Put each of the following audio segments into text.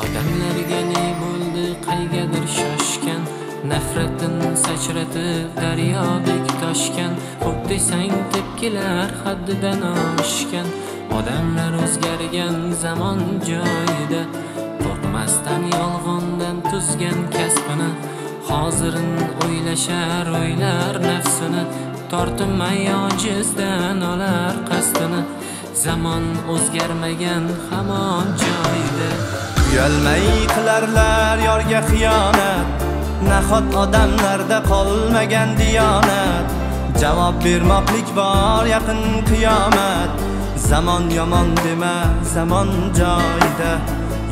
odamlarga ne bo'ldi qaygadir shoshgan. Nafratin sachratib daryodek toshgan. Xo'p desang tepkilar haddidan oshgan. Odamlar o'zgargan zamon joyida. Qo'rqmasdan yolg'ondan tuzgan kasbini. Hozirin o'ylashar o'ylar nafsini. Tortinmay ojizdan olar qasdini. Zamon o'zgarmagan hamon joyida. Uyalmay qilarlar yorga xiyonat. Nahot odamlarda qolmagan diyonat. Javob bermoqlik bor yaqin qiyomat. Zamon yomon dema zamon joyida.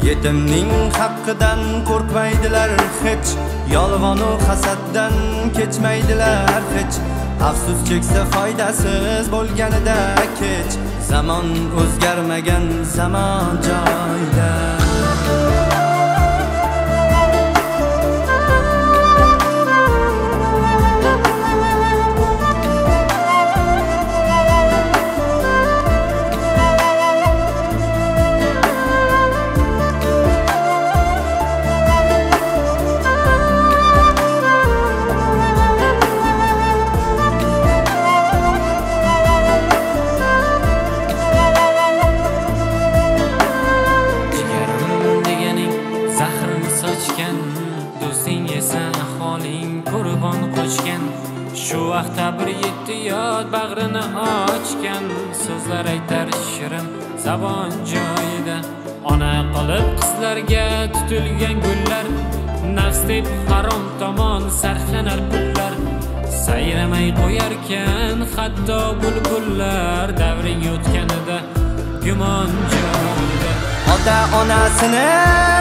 Yetimning haqqidan qo'rqmaydilar hech. Yolg'onu hasaddan kechmaydilar hech. Afsus cheksa foydasiz bo'lganida kech. Zamon o'zgarmagan zamon joyida. Do'sting esa aholing qurbon qochgan. Shu vaqtda bir yetti yod bag'rini ochgan. So'zlar aytar shirin zabon joyida. Ona qilib qizlarga tutilgan gullar. Nafs deb harom tomon sarflanar pullar. Sayramay qo'yarkan hatto bulbullar davring o'tganida gumon joy. Ota onasini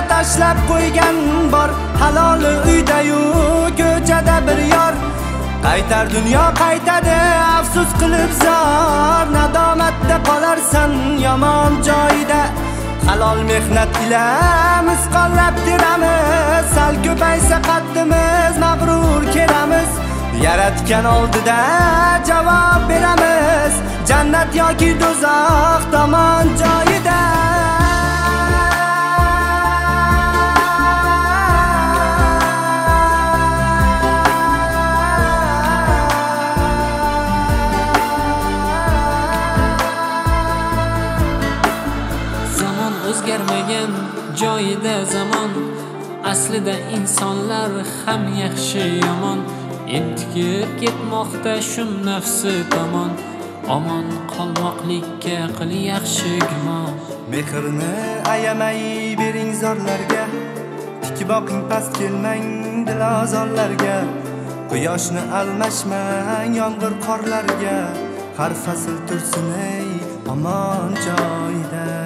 tashlab qo'ygan bor. Haloli uydayu ko'chada bir yor. Qaytar dunyo qaytadi afsus qilib zor. Nadomatda qolarsan yomon joyda. Halol mehnat ila misqollab teramiz. Sal ko'paysa qaddimiz mag'rur kelamiz. Yaratgan oldida javob beramiz. Jannat yoki do'zax tomon qolgan joyida zamon. Aslida insonlar ham yaxshi yomon. Entikib ketmoqda shu nafsi tomon. Omon qolmoqlikka qil yaxshi gumon. Mehrni ayamay bering zorlarga. Tik boqing past kelmang dilozorlarga Quyoshni almashmang yomg'ir qorlarga. Har fasl tursin ey omon joyida